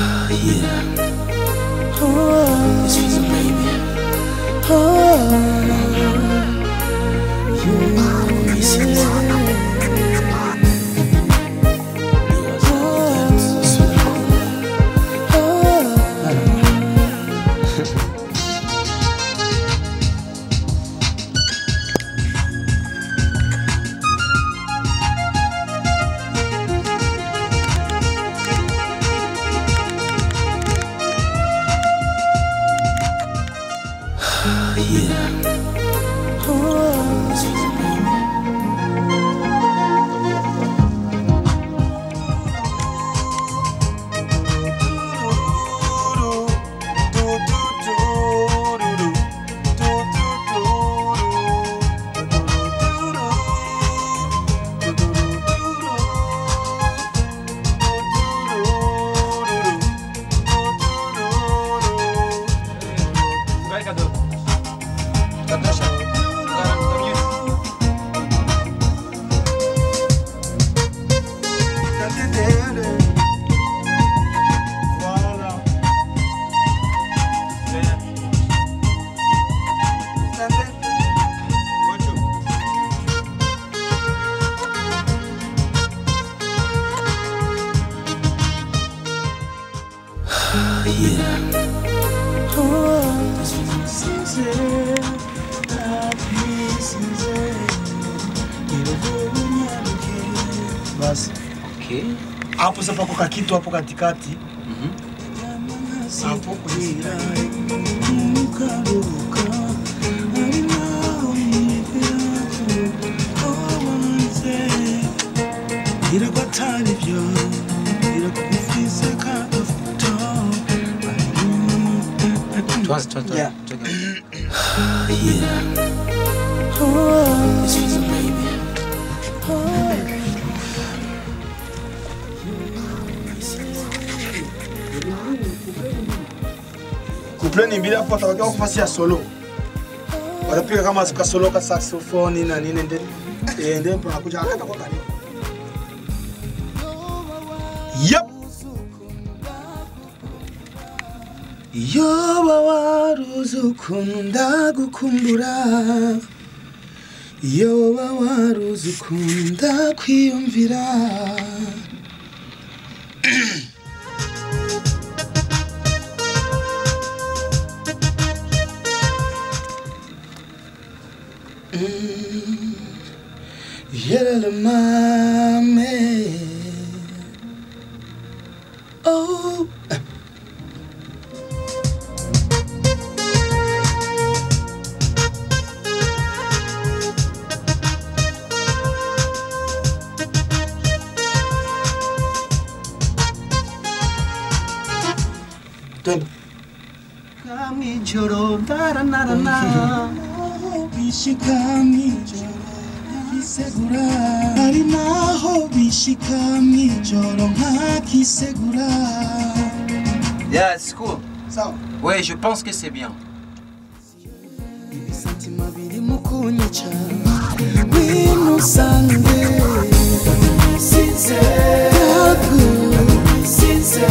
yeah. This was a baby. Oh, yeah. Yeah. yeah. Oh, this is it. Is it. Okay. Hapo sasa pako kakitu hapo katikati. Mhm. Mm Yeah. toi, yeah. Oh, this was a baby. couple ni mbili hapo watawakia kufasi ya solo watapiga kama ka solo ka saxophone na nini ndio eh ndio panakuja akata kwa karibu yep yoba waruzi ukuntu ndagukumbura yoba waruzi ukuntu ndakwiyumvira mm, Yelele mame. Oh Hari naho bishika mw'ijoro nkakisegura Yeah, c'est cool. Ouais, je pense que c'est bien. ibisantima biri mu kunyica ngwino usange sinze sinze